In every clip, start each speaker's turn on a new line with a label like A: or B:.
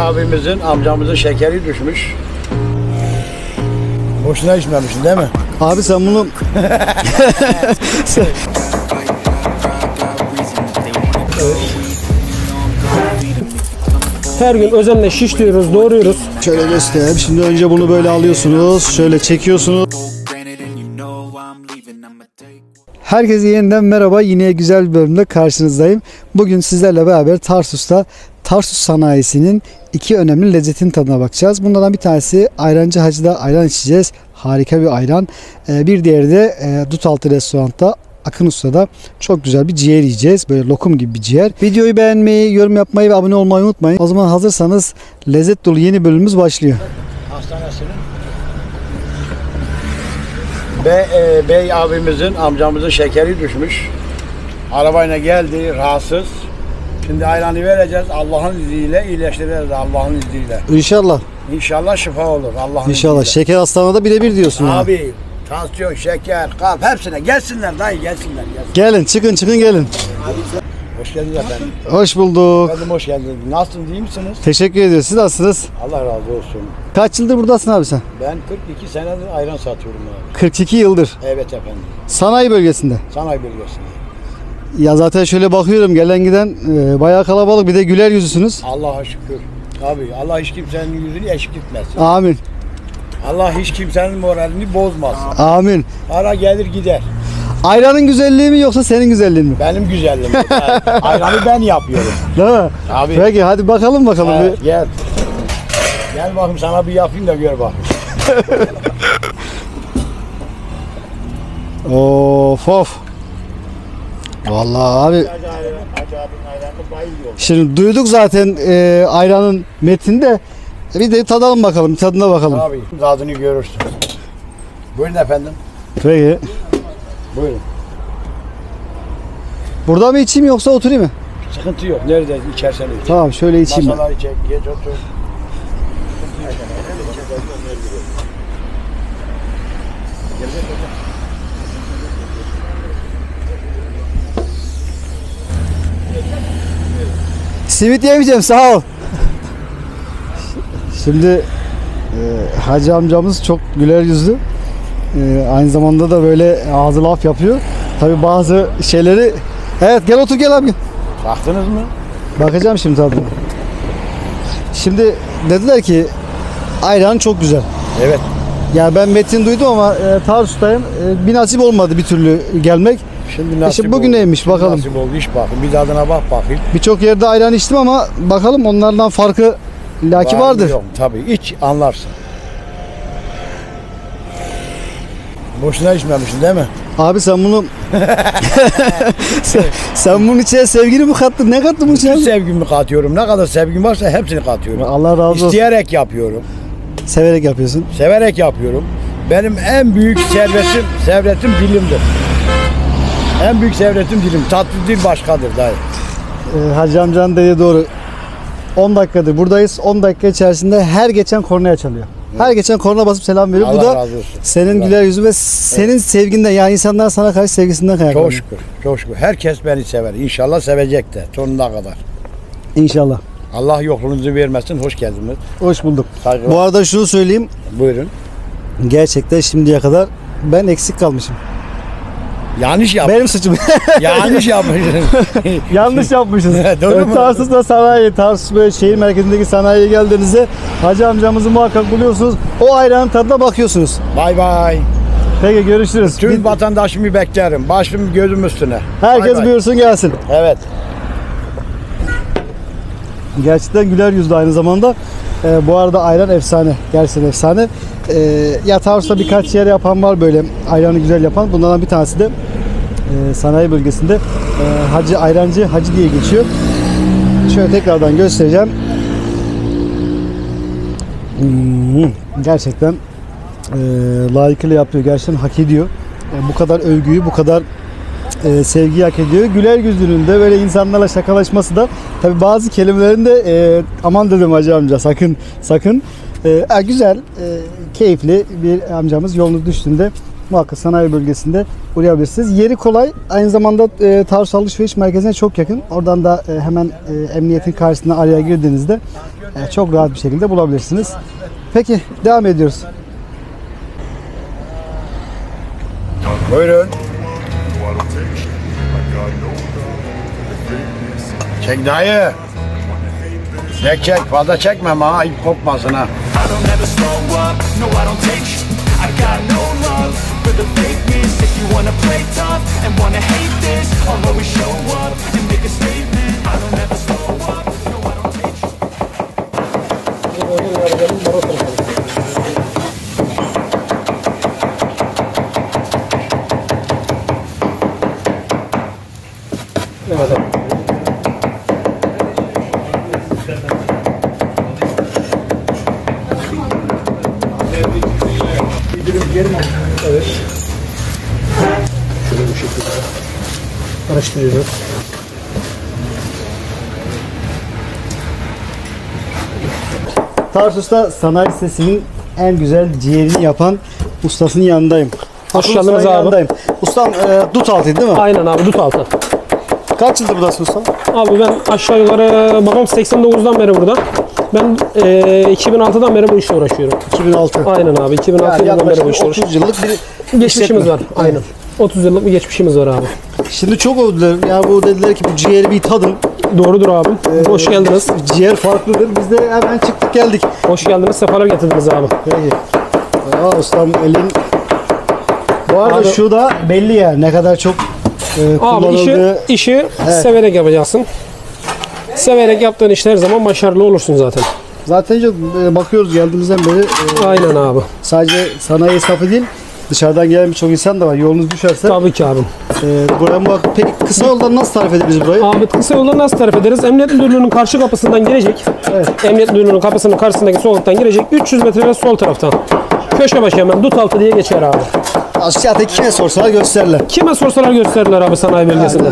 A: abimizin amcamızın şekeri düşmüş. Boşuna içmemişsin değil mi?
B: Abi sen bunu
C: Her gün özenle şişliyoruz, doğruyoruz.
B: şöyle göstereyim. Şimdi önce bunu böyle alıyorsunuz. Şöyle çekiyorsunuz. Herkese yeniden merhaba. Yine güzel bir bölümde karşınızdayım. Bugün sizlerle beraber Tarsus'ta Tarsus sanayisinin iki önemli lezzetin tadına bakacağız. Bunlardan bir tanesi Ayrancı Hacı'da ayran içeceğiz. Harika bir ayran. Ee, Bir diğeri de e, Dutaltı Restorant'ta Akın Usta'da çok güzel bir ciğer yiyeceğiz. Böyle lokum gibi bir ciğer. Videoyu beğenmeyi, yorum yapmayı ve abone olmayı unutmayın. O zaman hazırsanız lezzet dolu yeni bölümümüz başlıyor.
A: Hastanesinin. Bey, e, bey abimizin amcamızın şekeri düşmüş. Arabayla geldi rahatsız. Şimdi ayranı vereceğiz. Allah'ın izniyle iyileştireceğiz Allah'ın izniyle.
B: İnşallah.
A: İnşallah şifa olur Allah'ın
B: İnşallah.
A: izniyle.
B: Şeker hastalığına birebir diyorsun. yani.
A: Abi tansiyon, şeker, kalp hepsine gelsinler dayı gelsinler. gelsinler.
B: Gelin çıkın çıkın gelin.
A: Hoş geldiniz efendim.
B: Hoş bulduk.
A: Efendim hoş geldiniz. Nasılsınız iyi misiniz?
B: Teşekkür ediyoruz. Siz nasılsınız?
A: Allah razı olsun.
B: Kaç yıldır buradasın abi sen?
A: Ben 42 senedir ayran satıyorum abi.
B: 42 yıldır.
A: Evet efendim.
B: Sanayi bölgesinde.
A: Sanayi bölgesinde.
B: Ya zaten şöyle bakıyorum gelen giden e, bayağı kalabalık. Bir de güler yüzüsünüz.
A: Allah'a şükür. Abi Allah hiç kimsenin yüzünü eşit etmesin.
B: Amin.
A: Allah hiç kimsenin moralini bozmasın.
B: Amin.
A: Para gelir gider.
B: Ayranın güzelliği mi yoksa senin güzelliğin mi?
A: Benim güzelliğim. Ayranı ben yapıyorum.
B: Değil mi?
A: Abi.
B: Peki hadi bakalım bakalım.
A: Evet,
B: bir.
A: gel. Gel bakayım sana bir yapayım da gör bak.
B: Of of. Vallahi abi şimdi duyduk zaten e, ayranın metinde. Bir de tadalım bakalım. Tadına bakalım.
A: Abi tadını görürsün. Buyurun efendim.
B: Peki.
A: Buyurun.
B: Burada mı içeyim yoksa oturayım mı?
A: Sıkıntı yok. Nerede içersen iç.
B: Tamam şöyle içeyim ben.
A: Masaları çek, geç otur.
B: Simit yemeyeceğim sağ ol. Şimdi e, hacı amcamız çok güler yüzlü. E, aynı zamanda da böyle ağzı laf yapıyor. Tabi bazı şeyleri... Evet gel otur gel abi.
A: Baktınız mı?
B: Bakacağım şimdi tadına. Şimdi dediler ki ayran çok güzel.
A: Evet.
B: Yani ben Metin duydum ama e, Tarsus'tayım. E, bir nasip olmadı bir türlü gelmek.
A: Şimdi nasip
B: şimdi bugün
A: oldu.
B: neymiş bakalım.
A: Nasip oldu iş bakın. Bir tadına bak bakayım.
B: Birçok yerde ayran içtim ama bakalım onlardan farkı laki
A: Var mı,
B: vardır.
A: Yok tabii. İç anlarsın. Boşuna içmemişsin değil mi?
B: Abi sen bunu sen, sen bunun içine sevgini mi kattın? Ne kattın bunun
A: Bütün
B: içine?
A: sevgimi katıyorum. Ne kadar sevgim varsa hepsini katıyorum.
B: Allah razı olsun.
A: İsteyerek yapıyorum.
B: Severek yapıyorsun.
A: Severek yapıyorum. Benim en büyük servetim, servetim dilimdir. En büyük servetim dilim. Tatlı dil başkadır dayı.
B: Ee, Hacı amcanın dediği doğru. 10 dakikadır buradayız. 10 dakika içerisinde her geçen kornaya çalıyor. Her geçen korna basıp selam veriyor. Bu da
A: razı olsun.
B: senin
A: Allah-
B: güler yüzü ve senin sevginden yani insanlar sana karşı sevgisinden kaynaklanıyor.
A: Çok şükür, çok şükür. Herkes beni sever. İnşallah sevecek de sonuna kadar.
B: İnşallah.
A: Allah yokluğunuzu vermesin. Hoş geldiniz.
B: Hoş bulduk.
A: Saygılar.
B: Bu arada şunu söyleyeyim.
A: Buyurun.
B: Gerçekten şimdiye kadar ben eksik kalmışım.
A: Yanlış yap.
B: Benim suçum.
A: Yanlış yapmışsın.
B: Yanlış yapmışız.
A: Doğru
B: Evet,
A: mu?
B: Tarsus'ta sanayi, Tarsus böyle şehir merkezindeki sanayiye geldiğinizde Hacı amcamızı muhakkak buluyorsunuz. O ayranın tadına bakıyorsunuz.
A: Bay bay.
B: Peki görüşürüz.
A: Tüm
B: Bir-
A: vatandaşımı beklerim. Başım gözüm üstüne.
B: herkes
A: Bay bay.
B: buyursun gelsin.
A: Evet.
B: Gerçekten güler yüzlü aynı zamanda. Ee, bu arada ayran efsane. Gerçekten efsane. Ee, ya Tarsus'ta birkaç yer yapan var böyle ayranı güzel yapan. Bunlardan bir tanesi de e, sanayi bölgesinde e, Hacı Ayrancı Hacı diye geçiyor. Şöyle tekrardan göstereceğim. Hmm, gerçekten e, layıkıyla yapıyor. Gerçekten hak ediyor. E, bu kadar övgüyü, bu kadar e, sevgiyi hak ediyor. Güler yüzünün de böyle insanlarla şakalaşması da tabi bazı kelimelerin de e, aman dedim hacı amca sakın sakın. E, e, güzel, e, keyifli bir amcamız yolunuz düştüğünde muhakkak sanayi bölgesinde uğrayabilirsiniz. Yeri kolay. Aynı zamanda e, Tarsus Alışveriş Merkezi'ne çok yakın. Oradan da e, hemen e, emniyetin karşısına araya girdiğinizde e, çok rahat bir şekilde bulabilirsiniz. Peki devam ediyoruz.
A: Buyurun. Çek dayı. Çek çek fazla çekme ama ha ip kopmasın ha.
D: I don't ever slow up, no I don't take I got no love for the fakeness If you wanna play tough and wanna hate this I'll always show up and make a statement. I don't ever
C: Araştırıyoruz.
B: Tarsus'ta sanayi sitesinin en güzel ciğerini yapan ustasının yanındayım. Usta'nın
C: abi.
B: yanındayım. Ustam e, dut altıydı değil mi?
C: Aynen abi dut altı.
B: Kaç yıldır buradasın ustam?
C: Abi ben aşağı yukarı babam 89'dan beri burada. Ben e, 2006'dan beri bu işle uğraşıyorum.
B: 2006.
C: Aynen abi 2006
B: Yani
C: yılından beri bu işle uğraşıyorum.
B: 30 yıllık bir
C: Geçmişimiz var. Aynen. 30 yıllık bir geçmişimiz var abi.
B: Şimdi çok övdüler. Ya bu dediler ki bu ciğeri bir tadın.
C: Doğrudur abim. Hoş geldiniz.
B: Ciğer farklıdır. Biz de hemen çıktık geldik.
C: Hoş geldiniz. Sefalar getirdiniz abi.
B: Peki. Aa ustam elin bu arada
C: Abi-
B: şu da belli yani ne kadar çok e,
C: Abi işi,
B: kullanıldığı.
C: işi severek yapacaksın. Severek yaptığın işte her zaman başarılı olursun zaten.
B: Zaten çok, e, bakıyoruz geldiğimizden beri e,
C: Aynen abi.
B: sadece sanayi esnafı değil dışarıdan gelen birçok insan da var. Yolunuz düşerse
C: Tabii ki abim.
B: e, bak. Peki kısa yoldan nasıl tarif ederiz burayı?
C: Abi kısa yoldan nasıl tarif ederiz? Emniyet Müdürlüğü'nün karşı kapısından girecek.
B: Evet.
C: Emniyet Müdürlüğü'nün kapısının karşısındaki sokaktan girecek. 300 metre sol taraftan. Köşe başı hemen dut altı diye geçer abi.
B: Zaten kime sorsalar gösterirler.
C: Kime sorsalar gösterirler abi sanayi bölgesinde.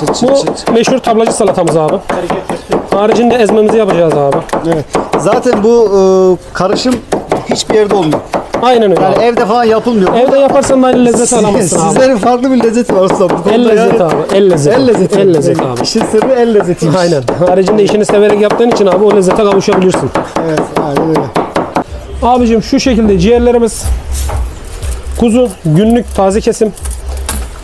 B: Çıt çıt
C: Bu
B: çıt.
C: meşhur tablacı salatamız abi. Haricinde ezmemizi yapacağız abi.
B: Evet. Zaten bu e, karışım hiçbir yerde olmuyor.
C: Aynen öyle
B: Yani evde falan yapılmıyor.
C: Evde yaparsan da aynı lezzeti alamazsın abi.
B: Sizlerin farklı bir lezzeti var ustam. Bu
C: El
B: konuda
C: lezzeti
B: yani-
C: abi. El lezzeti.
B: El lezzeti.
C: El lezzeti abi.
B: İşin sırrı el lezzetiymiş.
C: Aynen. Haricinde işini severek yaptığın için abi o lezzete kavuşabilirsin.
B: Evet, aynen öyle.
C: Abicim şu şekilde ciğerlerimiz kuzu günlük taze kesim.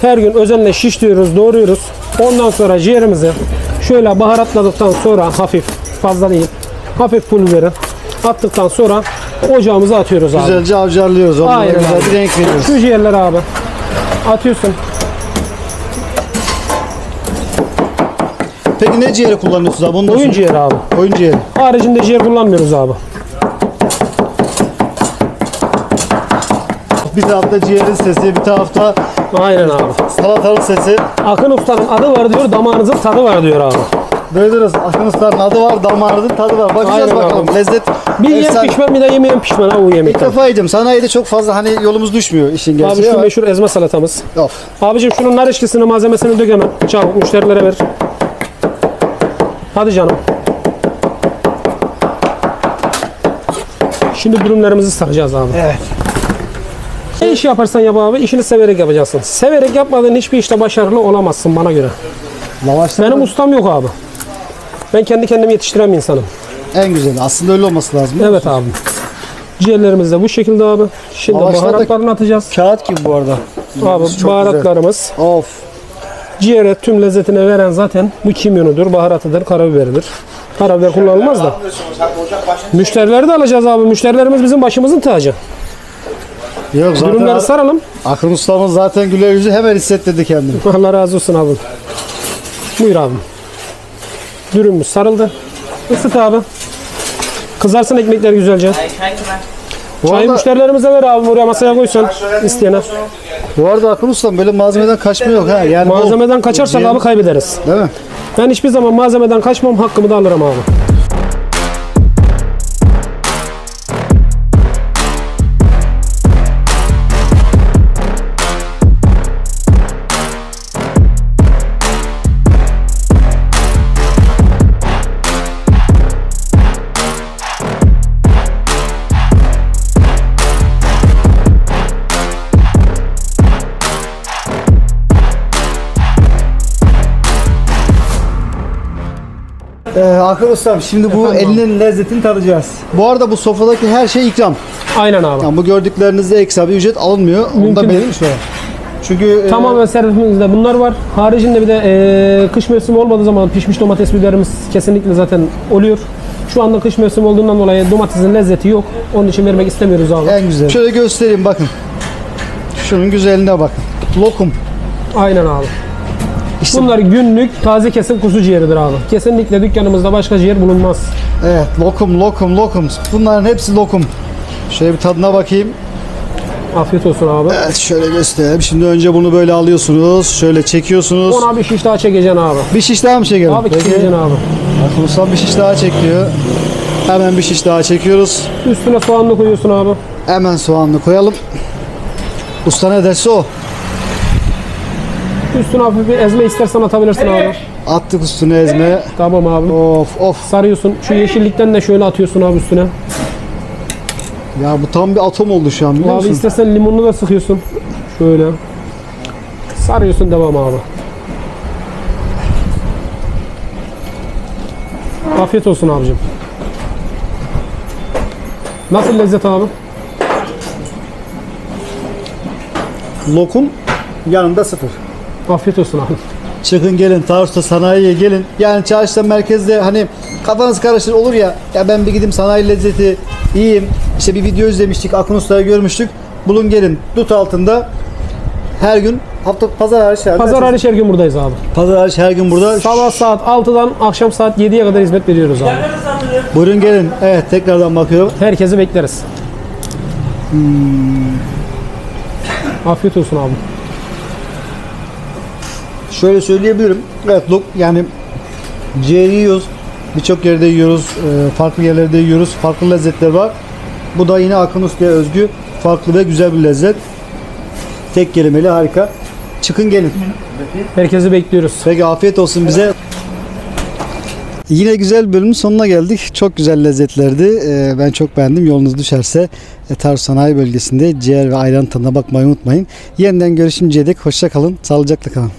C: Her gün özenle şişliyoruz, doğruyoruz. Ondan sonra ciğerimizi şöyle baharatladıktan sonra hafif fazla değil. Hafif pul biberi attıktan sonra ocağımıza atıyoruz abi.
B: Güzelce avcarlıyoruz. Onlara
C: Aynen
B: güzel
C: abi.
B: bir renk veriyoruz.
C: Şu ciğerleri abi atıyorsun.
B: Peki ne ciğeri kullanıyorsunuz abi? Onu da
C: Oyun
B: söyle.
C: ciğeri abi.
B: Koyun ciğeri.
C: Haricinde ciğer kullanmıyoruz abi.
B: Bir tarafta ciğerin sesi, bir tarafta
C: Aynen abi.
B: salatanın sesi.
C: Akın Usta'nın adı var diyor, damağınızın tadı var diyor abi.
B: Duydunuz. Akın Usta'nın adı var, damarının tadı var. Bakacağız
C: Aynen
B: bakalım.
C: abi.
B: Lezzet.
C: Bir yiyen
B: efsane.
C: pişman bir de yemeyen pişman ha bu
B: İlk
C: yemekten.
B: defa yiyeceğim. Sanayide çok fazla hani yolumuz düşmüyor işin
C: Abi
B: gerçeği
C: şu
B: ama.
C: meşhur ezme salatamız.
B: Of.
C: Abicim şunun nar eşkisini malzemesini dök hemen. Çabuk müşterilere ver. Hadi canım. Şimdi dürümlerimizi saracağız abi.
B: Evet.
C: Ne iş yaparsan yap abi işini severek yapacaksın. Severek yapmadığın hiçbir işte başarılı olamazsın bana göre.
B: Lavaşlar
C: Benim ustam yok abi. Ben kendi kendimi yetiştiren bir insanım.
B: en güzeli. Aslında öyle olması lazım.
C: Evet abi. Ciğerlerimiz de bu şekilde abi. Şimdi
B: Lavaşlar da-
C: baharatlarını atacağız.
B: Kağıt gibi bu arada.
C: Abi
B: Çok güzel.
C: baharatlarımız
B: Of.
C: ciğere tüm lezzetini veren zaten bu kimyonudur, baharatıdır, karabiberidir. Karabiber kullanılmaz da. Müşterileri de alacağız abi. Müşterilerimiz bizim başımızın tacı.
B: Yok zaten
C: Ürünleri saralım.
B: Akın ustamız zaten güler yüzü hemen hissettirdi kendini.
C: Allah razı olsun abi. Buyur abi. Dürümümüz sarıldı. Isıt abi. Kızarsın ekmekler güzelce. Çayı
B: arada,
C: müşterilerimize ver abi buraya masaya koysun isteyene.
B: bu arada Akın ustam böyle malzemeden kaçma yok ha. Yani bu-
C: Malzemeden kaçarsak abi kaybederiz.
B: Değil mi?
C: Ben hiçbir zaman malzemeden kaçmam hakkımı da alırım abi.
B: Ee, Hakan Ustam şimdi bu
C: Efendim
B: elinin lezzetini tadacağız. Bu arada bu sofradaki her şey ikram.
C: Aynen abi.
B: Yani bu gördüklerinizde ekstra bir ücret alınmıyor. Onu da
C: Mümkün değil.
B: belirtmiş olalım. Çünkü e,
C: Tamamen servisimizde bunlar var. Haricinde bir de e, kış mevsimi olmadığı zaman pişmiş domates biberimiz kesinlikle zaten oluyor. Şu anda kış mevsimi olduğundan dolayı domatesin lezzeti yok. Onun için vermek istemiyoruz abi.
B: en güzel. Şöyle göstereyim bakın. Şunun güzelliğine bakın. Lokum.
C: Aynen abi.
B: İşte
C: Bunlar günlük taze kesim kuzu ciğeridir abi. Kesinlikle dükkanımızda başka ciğer bulunmaz.
B: evet lokum lokum lokum. Bunların hepsi lokum. Şöyle bir tadına bakayım.
C: Afiyet olsun abi.
B: Evet şöyle göstereyim. Şimdi önce bunu böyle alıyorsunuz. Şöyle çekiyorsunuz.
C: Ona bir şiş daha çekeceksin abi.
B: Bir şiş daha mı çekelim?
C: Abi
B: Peki.
C: çekeceksin abi.
B: Ustam bir şiş daha çekiyor. Hemen bir şiş daha çekiyoruz.
C: Üstüne soğanlı koyuyorsun abi.
B: Hemen soğanlı koyalım. Usta ne derse o.
C: Üstüne hafif bir ezme istersen atabilirsin abi.
B: Attık üstüne ezme.
C: Tamam abi.
B: Of of.
C: Sarıyorsun. Şu yeşillikten de şöyle atıyorsun abi üstüne.
B: Ya bu tam bir atom oldu şu an biliyor
C: Abi
B: musun?
C: istersen limonunu da sıkıyorsun. Şöyle. Sarıyorsun devam abi. Afiyet olsun abicim. Nasıl lezzet abi?
B: Lokum yanında sıfır.
C: Afiyet olsun abi.
B: Çıkın gelin Tarsus'ta sanayiye gelin. Yani çarşıda merkezde hani kafanız karışır olur ya. Ya ben bir gideyim sanayi lezzeti yiyeyim. İşte bir video izlemiştik. Akın Usta'yı görmüştük. Bulun gelin. Dut altında her gün hafta pazar hariç herhalde.
C: Pazar hariç her gün buradayız abi.
B: Pazar hariç her gün burada.
C: Sabah saat 6'dan akşam saat 7'ye kadar hizmet veriyoruz abi.
B: Buyurun gelin. Evet tekrardan bakıyorum.
C: Herkesi bekleriz. Afiyet olsun abi.
B: Şöyle söyleyebilirim. Evet lok yani ciğeri yiyoruz. Birçok yerde yiyoruz. e, Farklı yerlerde yiyoruz. Farklı lezzetler var. Bu da yine Akın Usta'ya özgü farklı ve güzel bir lezzet. Tek kelimeli harika. Çıkın gelin.
C: Herkesi bekliyoruz.
B: Peki afiyet olsun bize. Yine güzel bölümün sonuna geldik. Çok güzel lezzetlerdi. Ee, Ben çok beğendim. Yolunuz düşerse e, Tarsus Sanayi Bölgesi'nde ciğer ve ayran tadına bakmayı unutmayın. Yeniden görüşünceye dek hoşça kalın. Sağlıcakla kalın.